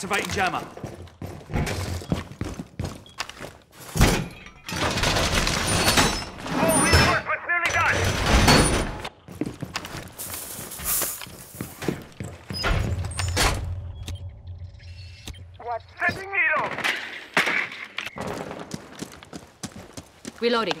Activating jammer. All reinforcements nearly done! What? Sending needle! Reloading.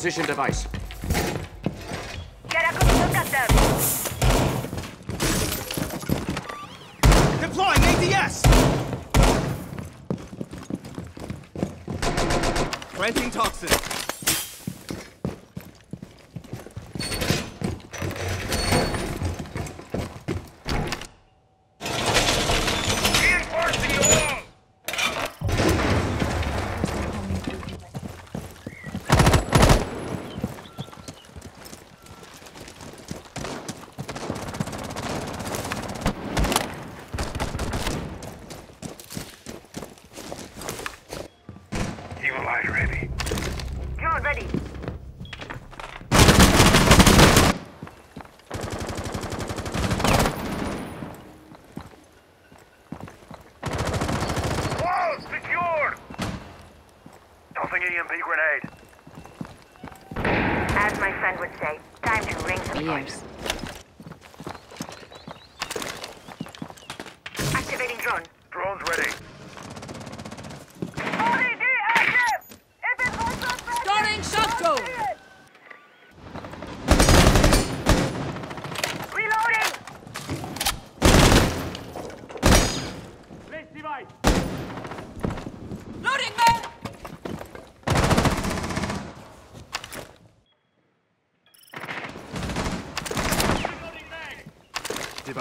position device. Deploying ADS! Planting toxin.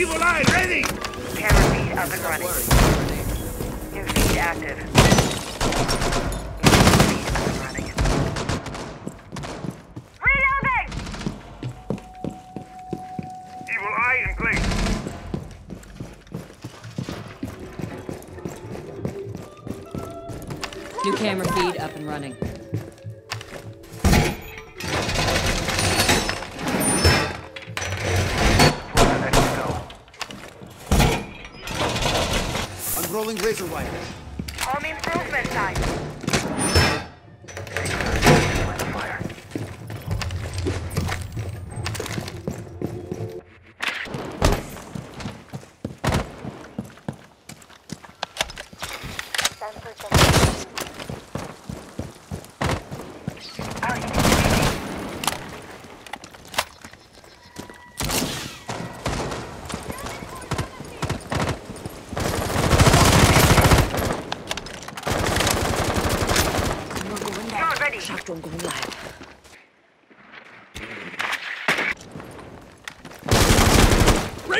Evil eye ready! Camera feed up and running. New feed active. New feed up and running. Reloading! Evil eye in place. New camera feed up and running. Unrolling razor wire.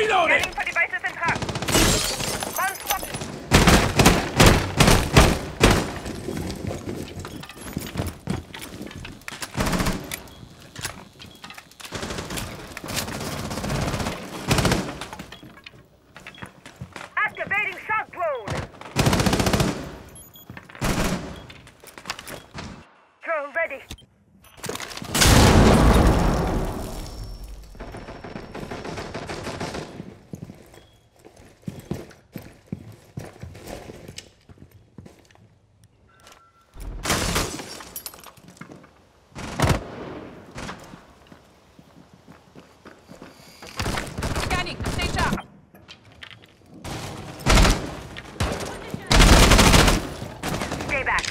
Reloading! Scanning for devices in truck. On swap. Activating shock drone. Drone ready. Scanning. Stay sharp. Stay back.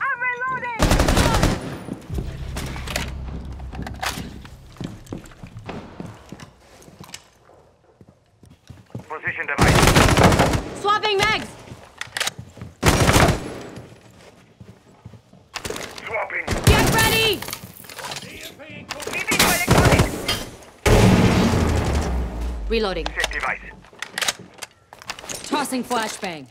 I'm reloading. Position device. Swapping mags! Swapping. Get ready! Leaving for electronics. Reloading. Tossing flashbang.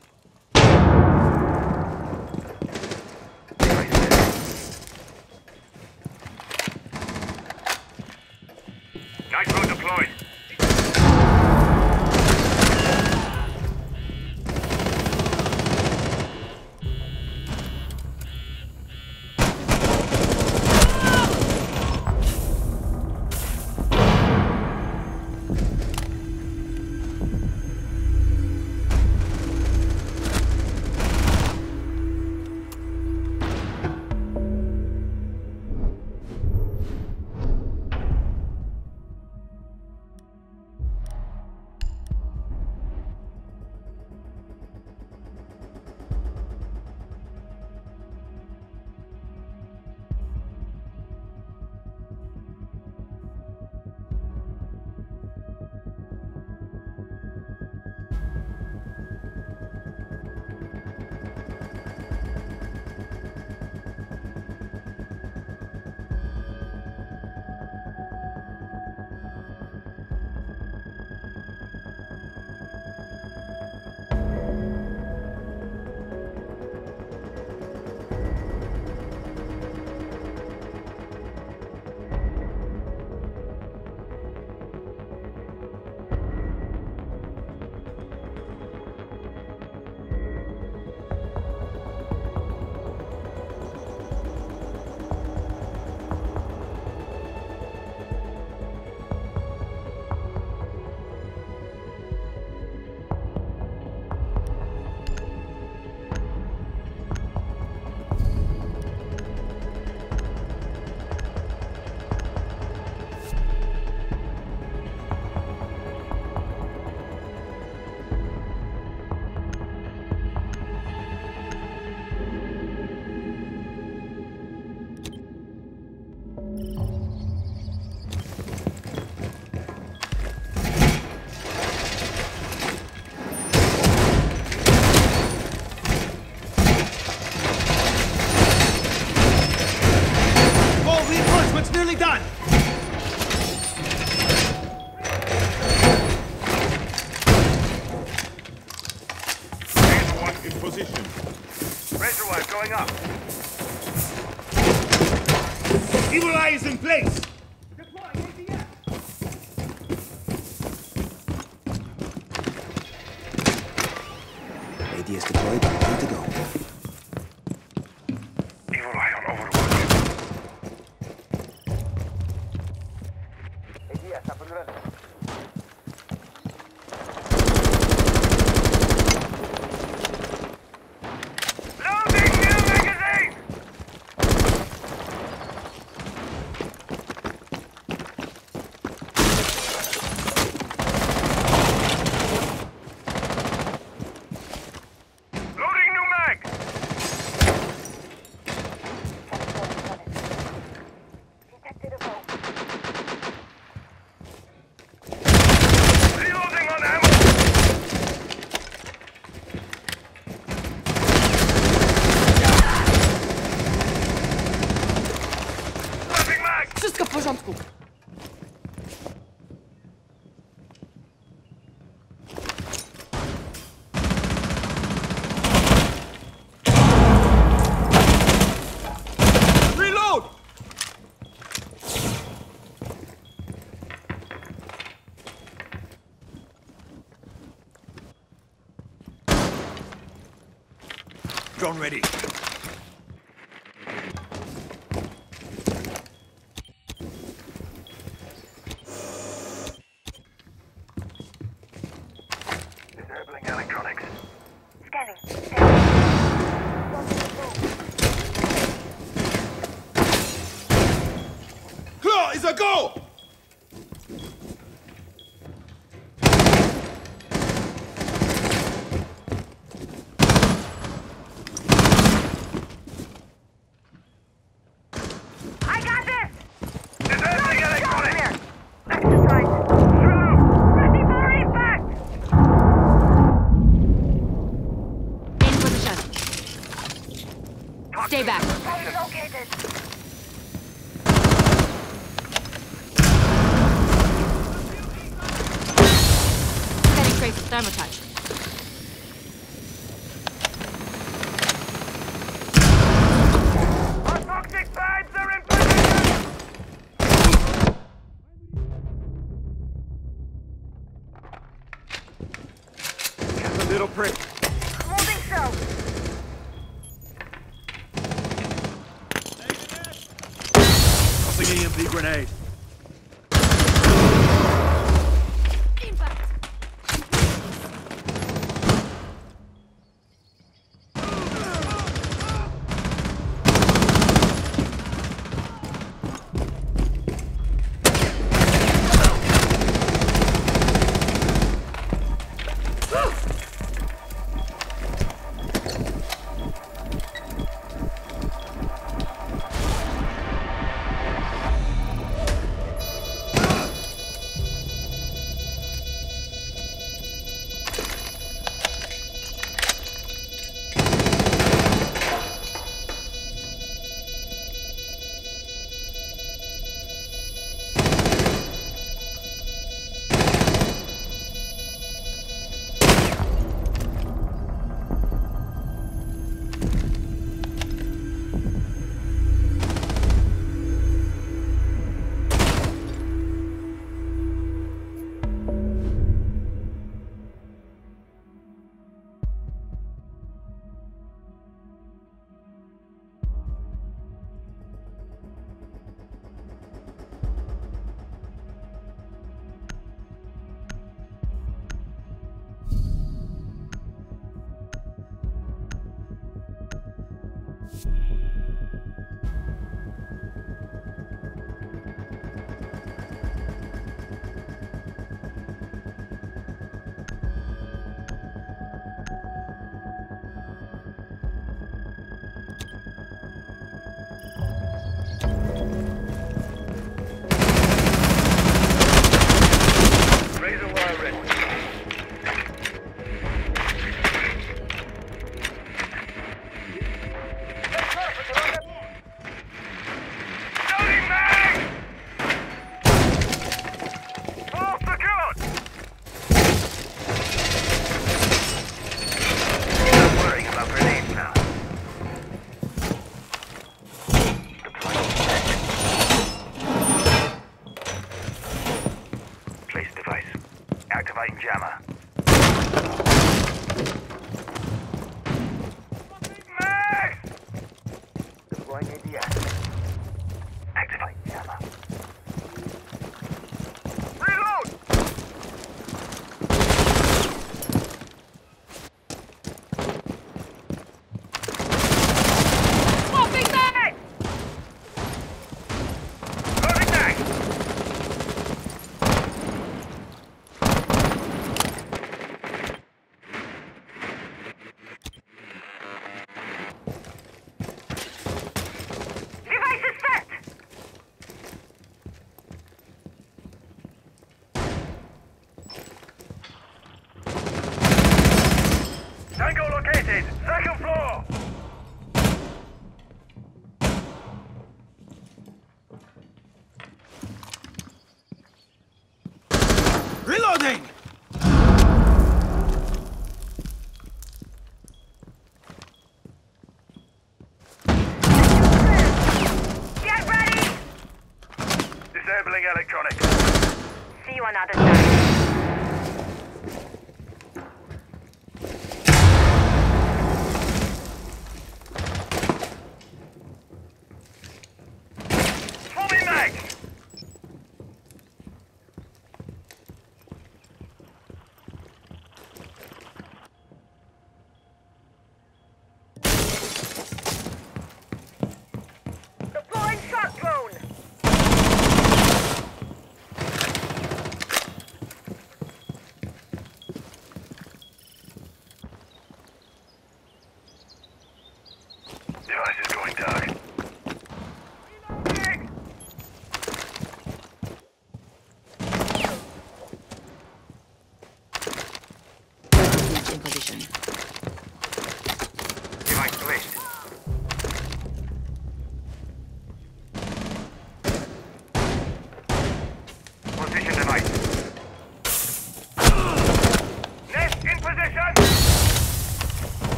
jammer.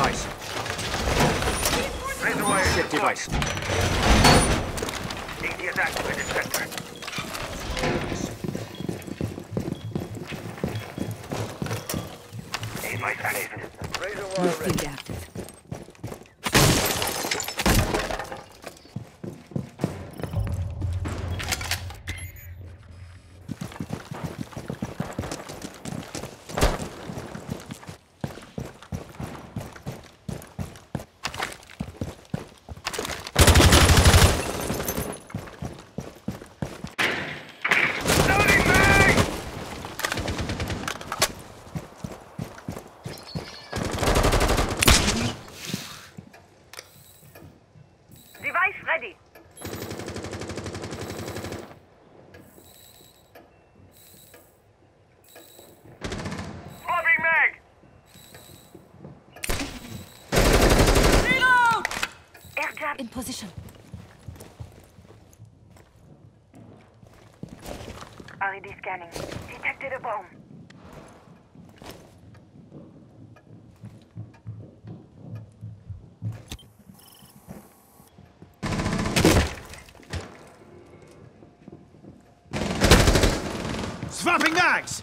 device. Raise away. Ship device. Take the attack to the detector. Raise away. Must scanning. Detected a bomb. Swapping mags!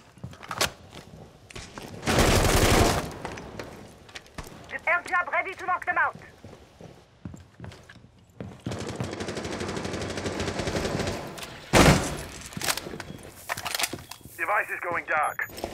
Air jab ready to knock them out. device is going dark.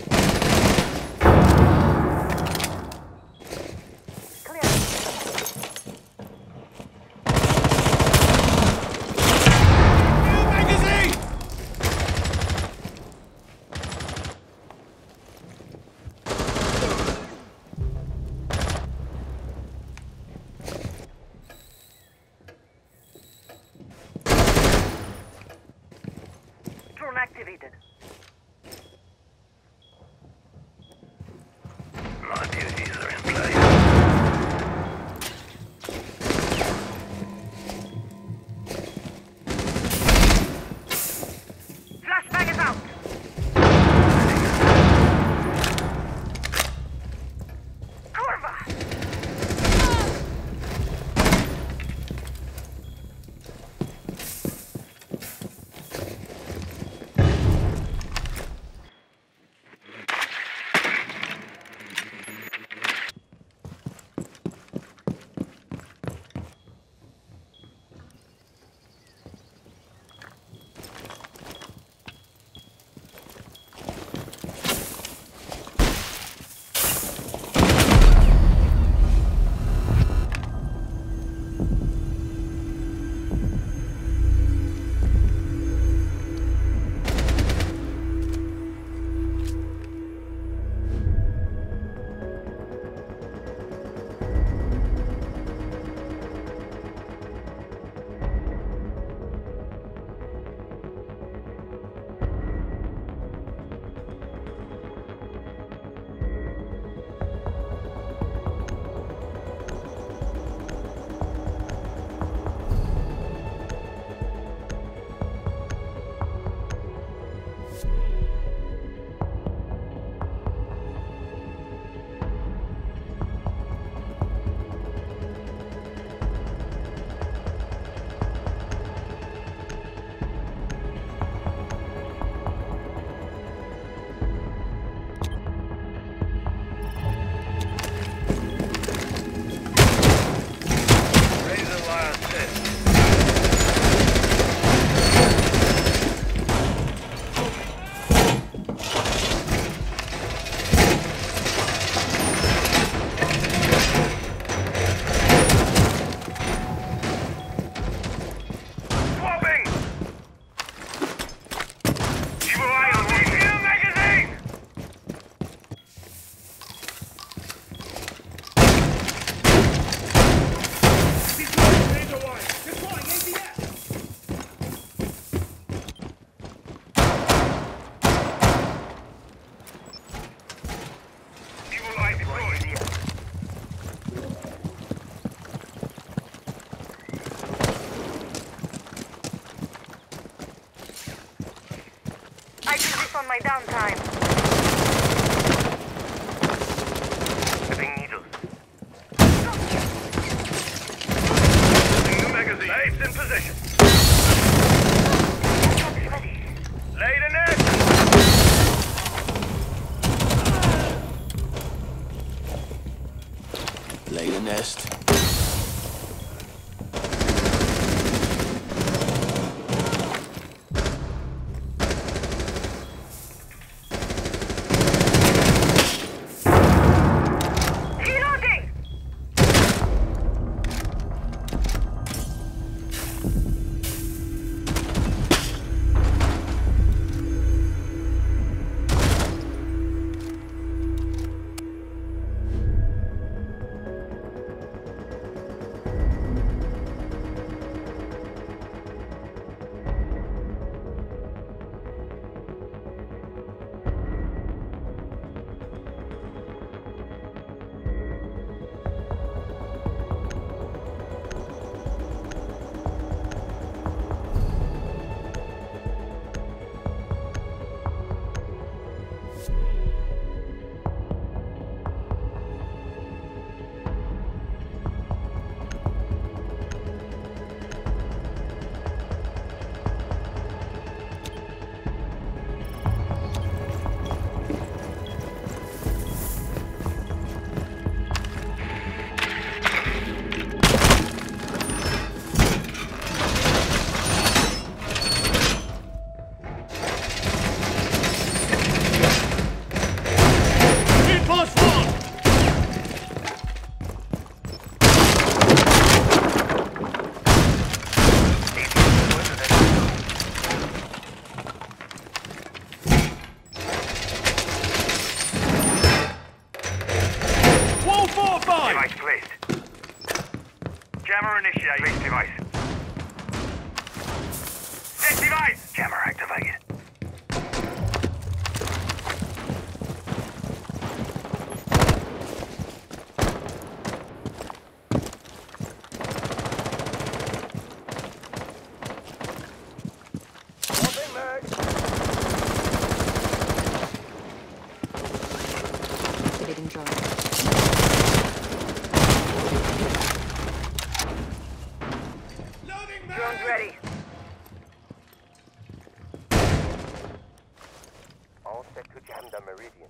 Drones ready. All set to jam the meridian.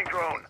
Deploying drone.